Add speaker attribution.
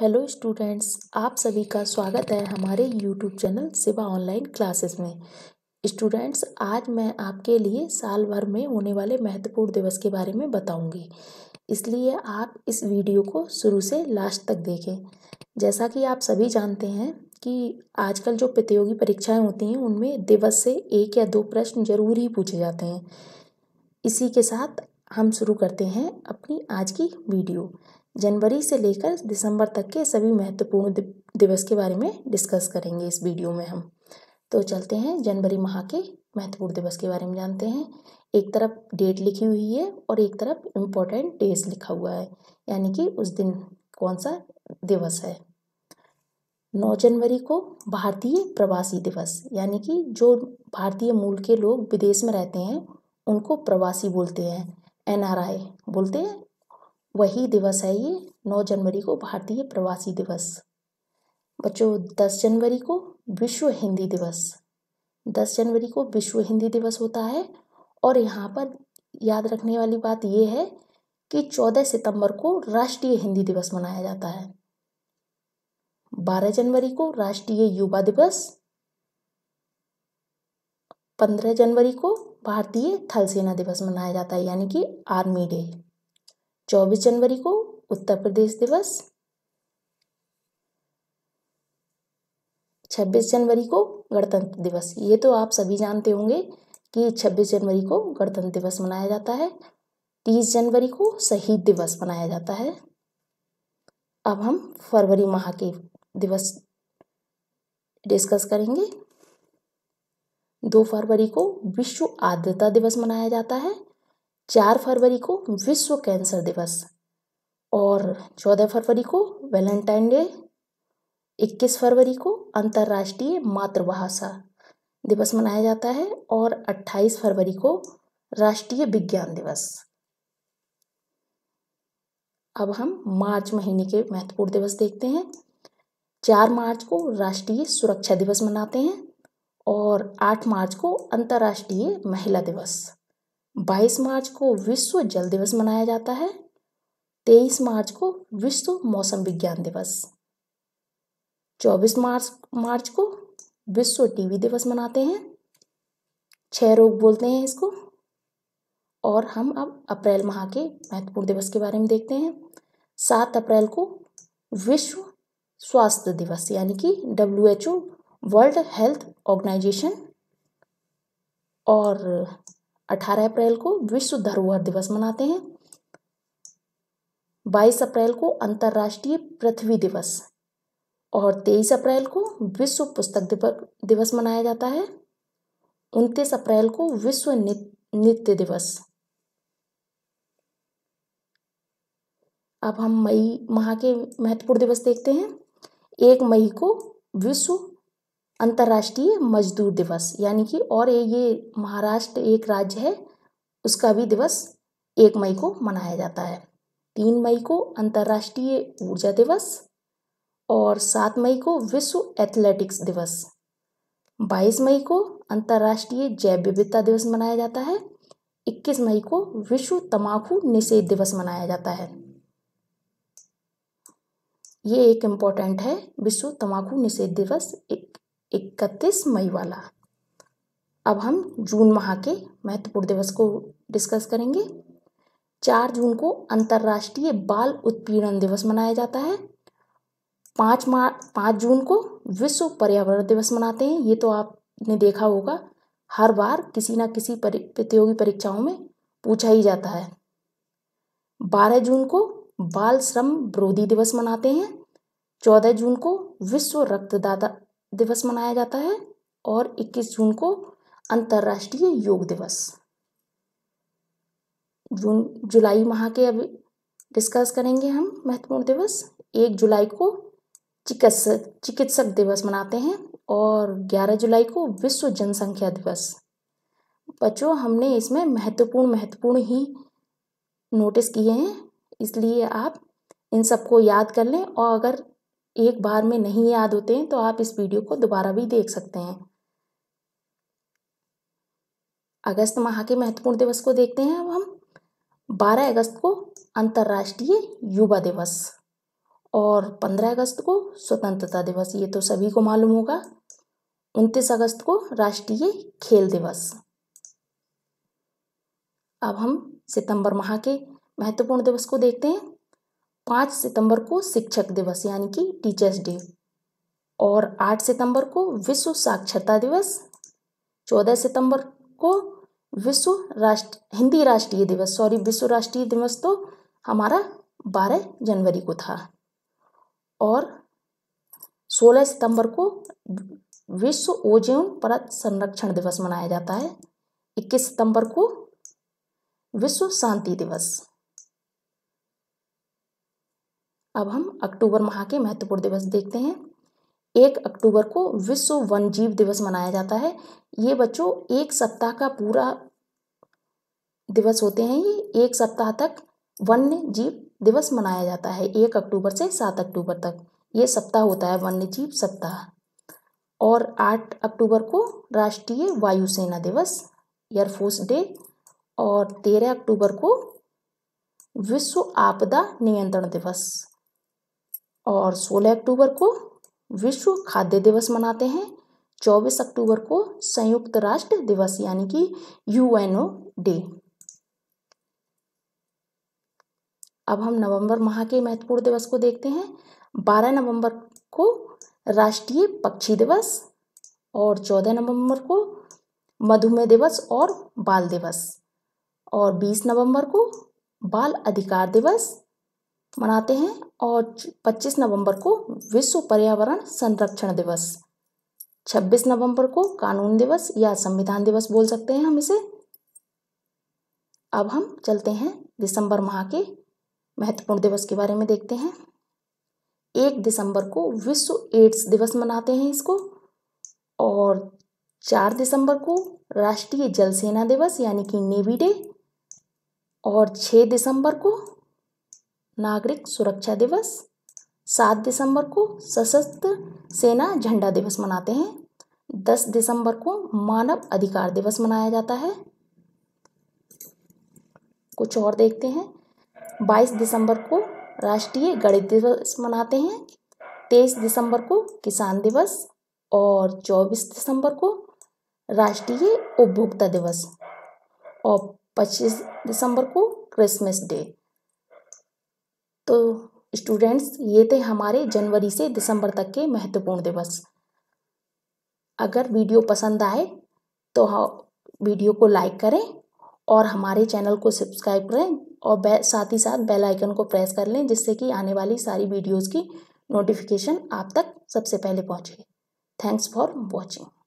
Speaker 1: hello students आप सभी का स्वागत है हमारे YouTube channel Siva online classes में स्टूडेंट्स आज मैं आपके लिए साल भर में होने वाले महत्वपूर्ण दिवस के बारे में बताऊंगी इसलिए आप इस वीडियो को शुरू से लास्ट तक देखें जैसा कि आप सभी जानते हैं कि आजकल जो प्रतियोगी परीक्षाएं होती हैं उनमें दिवस से एक या दो प्रश्न जरूर ही पूछे जाते हैं इसी के साथ हम शुरू करते हैं अपनी आज की वीडियो जनवरी से लेकर दिसंबर तक के सभी महत्वपूर्ण दिवस के बारे में डिस्कस करेंगे इस वीडियो में हम तो चलते हैं जनवरी माह के महत्वपूर्ण दिवस के बारे में जानते हैं एक तरफ डेट लिखी हुई है और एक तरफ इम्पोर्टेंट डेज लिखा हुआ है यानी कि उस दिन कौन सा दिवस है नौ जनवरी को भारतीय प्रवासी दिवस यानी कि जो भारतीय मूल के लोग विदेश में रहते हैं उनको प्रवासी बोलते हैं एन बोलते हैं वही दिवस है ये नौ जनवरी को भारतीय प्रवासी दिवस बच्चों दस जनवरी को विश्व हिंदी दिवस दस जनवरी को विश्व हिंदी दिवस होता है और यहाँ पर याद रखने वाली बात यह है कि चौदह सितंबर को राष्ट्रीय हिंदी दिवस मनाया जाता है बारह जनवरी को राष्ट्रीय युवा दिवस पंद्रह जनवरी को भारतीय थल सेना दिवस मनाया जाता है यानी कि आर्मी डे चौबीस जनवरी को उत्तर प्रदेश दिवस छब्बीस जनवरी को गणतंत्र दिवस ये तो आप सभी जानते होंगे कि छब्बीस जनवरी को गणतंत्र दिवस मनाया जाता है तीस जनवरी को शहीद दिवस मनाया जाता है अब हम फरवरी माह के दिवस डिस्कस करेंगे दो फरवरी को विश्व आर्द्रता दिवस मनाया जाता है चार फरवरी को विश्व कैंसर दिवस और चौदह फरवरी को वैलेंटाइन डे इक्कीस फरवरी को अंतर्राष्ट्रीय मातृभाषा दिवस मनाया जाता है और अट्ठाईस फरवरी को राष्ट्रीय विज्ञान दिवस अब हम मार्च महीने के महत्वपूर्ण दिवस देखते हैं चार मार्च को राष्ट्रीय सुरक्षा दिवस मनाते हैं और आठ मार्च को अंतर्राष्ट्रीय महिला दिवस बाईस मार्च को विश्व जल दिवस मनाया जाता है तेईस मार्च को विश्व मौसम विज्ञान दिवस चौबीस मार्च मार्च को विश्व टीवी दिवस मनाते हैं छह रोग बोलते हैं इसको और हम अब अप्रैल माह के महत्वपूर्ण दिवस के बारे में देखते हैं सात अप्रैल को विश्व स्वास्थ्य दिवस यानी कि W H O World Health Organization और 18 अप्रैल को विश्व धरोहर दिवस मनाते हैं 22 अप्रैल को अंतर्राष्ट्रीय पृथ्वी दिवस और 23 अप्रैल को विश्व पुस्तक दिवस मनाया जाता है 29 अप्रैल को विश्व नृत्य दिवस अब हम मई माह के महत्वपूर्ण दिवस देखते हैं एक मई को विश्व अंतर्राष्ट्रीय मजदूर दिवस यानी कि और ये महाराष्ट्र एक राज्य है उसका भी दिवस एक मई को मनाया जाता है तीन मई को अंतर्राष्ट्रीय ऊर्जा दिवस और सात मई को विश्व एथलेटिक्स दिवस बाईस मई को अंतर्राष्ट्रीय जैव विविधता दिवस मनाया जाता है इक्कीस मई को विश्व तम्बाकू निषेध दिवस मनाया जाता है ये एक इम्पॉर्टेंट है विश्व तम्बाकू निषेध दिवस इकतीस मई वाला अब हम जून माह के महत्वपूर्ण दिवस को डिस्कस करेंगे चार जून को अंतर्राष्ट्रीय बाल उत्पीड़न दिवस मनाया जाता है पाँच मार्च पाँच जून को विश्व पर्यावरण दिवस मनाते हैं ये तो आपने देखा होगा हर बार किसी ना किसी प्रतियोगी परीक्षाओं में पूछा ही जाता है बारह जून को बाल श्रम विरोधी दिवस मनाते हैं चौदह जून को विश्व रक्तदाता दिवस मनाया जाता है और 21 जून को अंतर्राष्ट्रीय योग दिवस जून जुलाई माह के अभी डिस्कस करेंगे हम महत्वपूर्ण दिवस एक जुलाई को चिकित्सक चिकित्सक दिवस मनाते हैं और 11 जुलाई को विश्व जनसंख्या दिवस बच्चों हमने इसमें महत्वपूर्ण महत्वपूर्ण ही नोटिस किए हैं इसलिए आप इन सबको याद कर लें और अगर एक बार में नहीं याद होते हैं तो आप इस वीडियो को दोबारा भी देख सकते हैं अगस्त माह के महत्वपूर्ण दिवस को देखते हैं अब हम 12 अगस्त को अंतर्राष्ट्रीय युवा दिवस और 15 अगस्त को स्वतंत्रता दिवस ये तो सभी को मालूम होगा 29 अगस्त को राष्ट्रीय खेल दिवस अब हम सितंबर माह के महत्वपूर्ण दिवस को देखते हैं पाँच सितंबर को शिक्षक दिवस यानी कि टीचर्स डे और आठ सितंबर को विश्व साक्षरता दिवस चौदह सितंबर को विश्व राष्ट्र हिंदी राष्ट्रीय दिवस सॉरी विश्व राष्ट्रीय दिवस तो हमारा बारह जनवरी को था और सोलह सितंबर को विश्व ओजोन परत संरक्षण दिवस मनाया जाता है इक्कीस सितंबर को विश्व शांति दिवस अब हम अक्टूबर माह के महत्वपूर्ण दिवस देखते हैं एक अक्टूबर को विश्व जीव दिवस मनाया जाता है ये बच्चों एक सप्ताह का पूरा दिवस होते हैं ये एक सप्ताह तक वन्य जीव दिवस मनाया जाता है एक अक्टूबर से सात अक्टूबर तक ये सप्ताह होता है वन्य जीव सप्ताह और आठ अक्टूबर को राष्ट्रीय वायुसेना दिवस एयरफोर्स डे और तेरह अक्टूबर को विश्व आपदा नियंत्रण दिवस और 16 अक्टूबर को विश्व खाद्य दिवस मनाते हैं 24 अक्टूबर को संयुक्त राष्ट्र दिवस यानी कि यूएनओ डे अब हम नवंबर माह के महत्वपूर्ण दिवस को देखते हैं 12 नवंबर को राष्ट्रीय पक्षी दिवस और 14 नवंबर को मधुमेह दिवस और बाल दिवस और 20 नवंबर को बाल अधिकार दिवस मनाते हैं और 25 नवंबर को विश्व पर्यावरण संरक्षण दिवस 26 नवंबर को कानून दिवस या संविधान दिवस बोल सकते हैं हम इसे अब हम चलते हैं दिसंबर माह के महत्वपूर्ण दिवस के बारे में देखते हैं एक दिसंबर को विश्व एड्स दिवस मनाते हैं इसको और चार दिसंबर को राष्ट्रीय जल सेना दिवस यानी कि नेवी डे और छः दिसंबर को नागरिक सुरक्षा दिवस सात दिसंबर को सशस्त्र सेना झंडा दिवस मनाते हैं दस दिसंबर को मानव अधिकार दिवस मनाया जाता है कुछ और देखते हैं बाईस दिसंबर को राष्ट्रीय गणित दिवस मनाते हैं तेईस दिसंबर को किसान दिवस और चौबीस दिसंबर को राष्ट्रीय उपभोक्ता दिवस और पच्चीस दिसंबर को क्रिसमस डे तो स्टूडेंट्स ये थे हमारे जनवरी से दिसंबर तक के महत्वपूर्ण दिवस अगर वीडियो पसंद आए तो वीडियो को लाइक करें और हमारे चैनल को सब्सक्राइब करें और साथ ही साथ बेल आइकन को प्रेस कर लें जिससे कि आने वाली सारी वीडियोस की नोटिफिकेशन आप तक सबसे पहले पहुंचे थैंक्स फॉर वॉचिंग